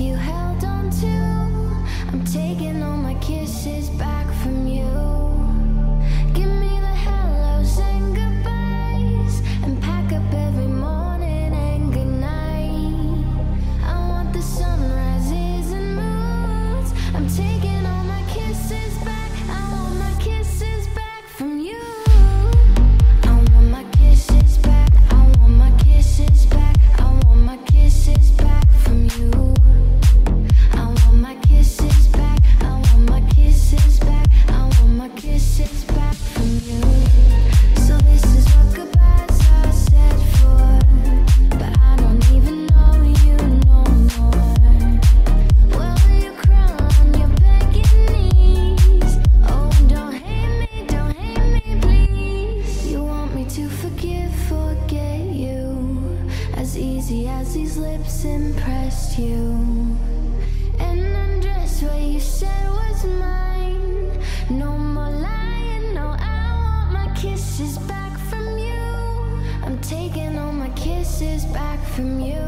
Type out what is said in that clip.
you have these lips impressed you. And undress what you said was mine. No more lying, no, I want my kisses back from you. I'm taking all my kisses back from you.